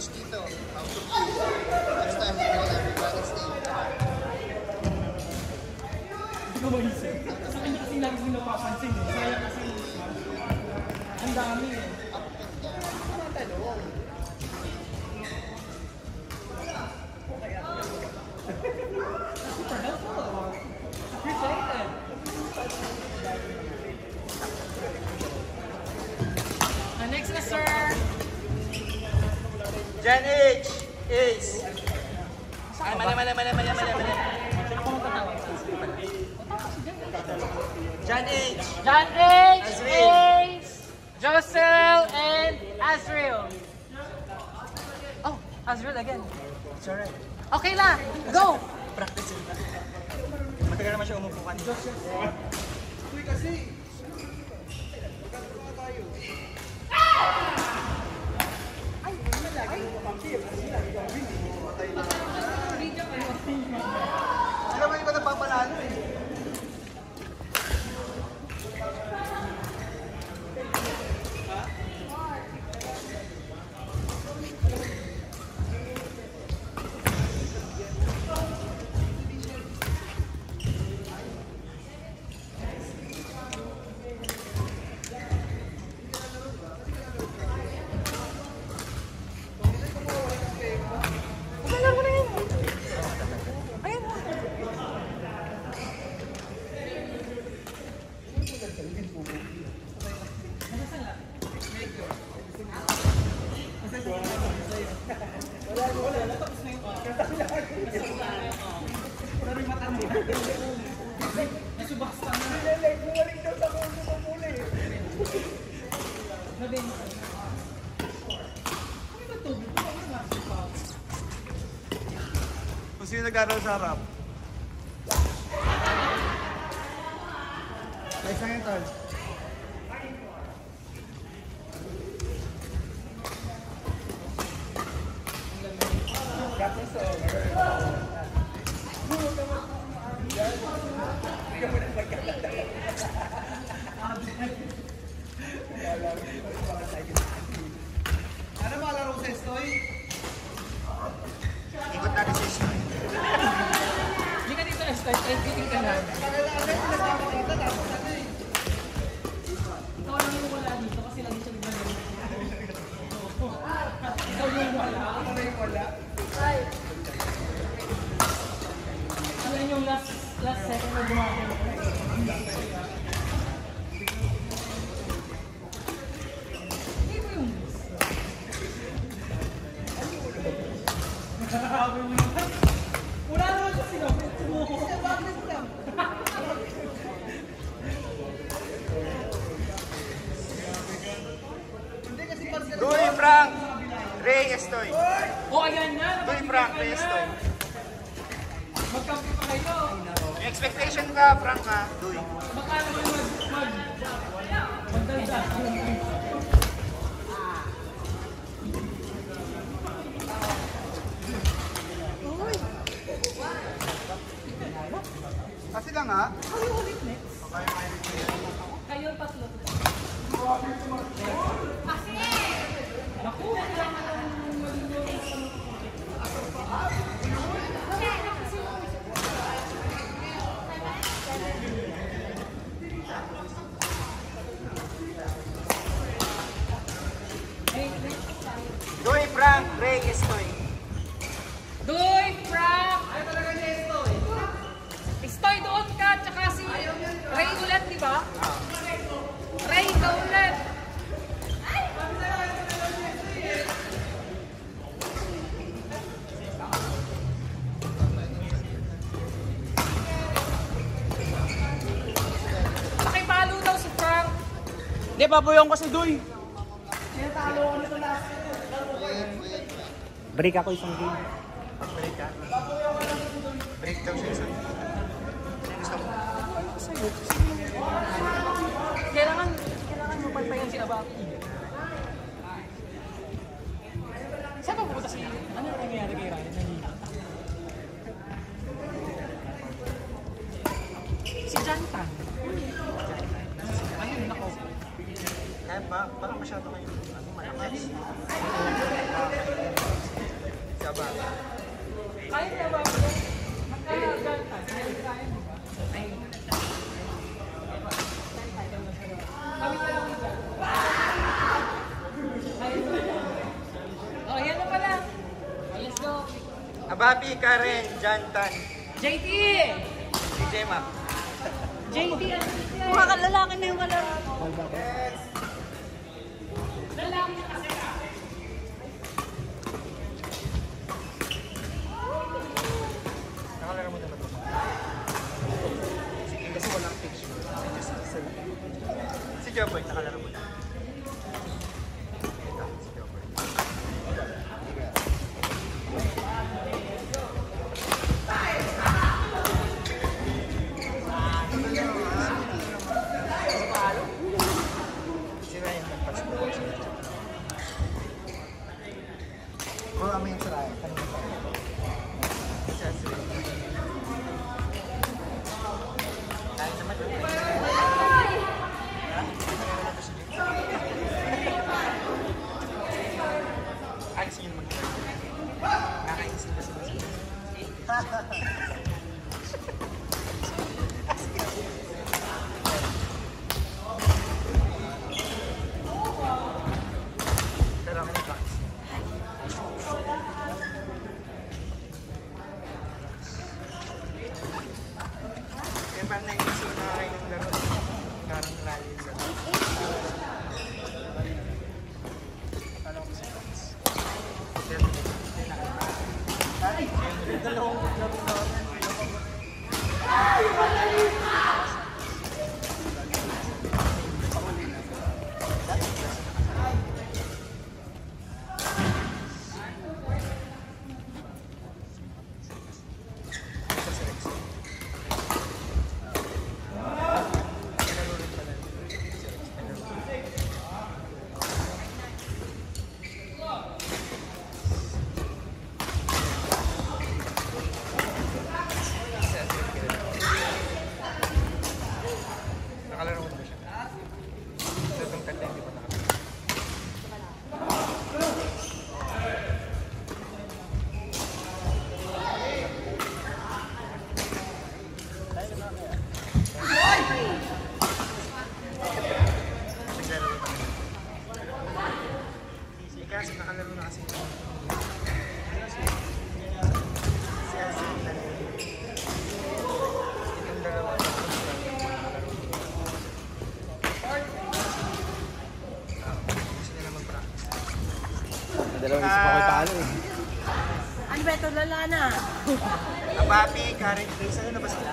coach dito. How to play. Next time, we will everybody stay. Hindi ko maisip. Sa kanya kasi lagi ko napapansin. eh. Saya kasi ang dami eh. Jan H. Ace. Ay, mali, mali, mali, mali, mali, mali. Jan H. John H. Azriel. Josel, and Azriel. Oh, Azriel again. It's alright. Okay na, go! Practice. Matagal naman siya umupo kanina. Sila sino nag-aaral sa harap. Ay, saan yung tol? Ano ba laro sa Estoy? Wala naman. Bakit lang? Duy Frank. Ray Estoy. O ayan na. Duy Frank, Ray Estoy. Magkampi pa kayo. May expectation ka, Frank ha? Duy. Baka naman mag... mag... Magdalda. Kasi lang Hindi, babuyong ko si Duy. Break ako isang game. Break ka? Break daw siya isang game. Gusto mo? Kailangan, kailangan mo pantayan si Abaki. Saan ba pupunta si... Ano yung nangyayari kay Ryan? Si Jantan. Kaya ba, baka masyado kayo, ano, malakas. Kaya ba? Kaya na ba? Ababi, Karen, Jantan. JT! DJ Map. JT, ang DJ. Mga kalalaki na yung wala. Yes! Sige, boy. Nakalala. Dalawa, isip ako ipalo eh. Ano ba ito? Lala na. Kapapi, current case. Ano na ba sila?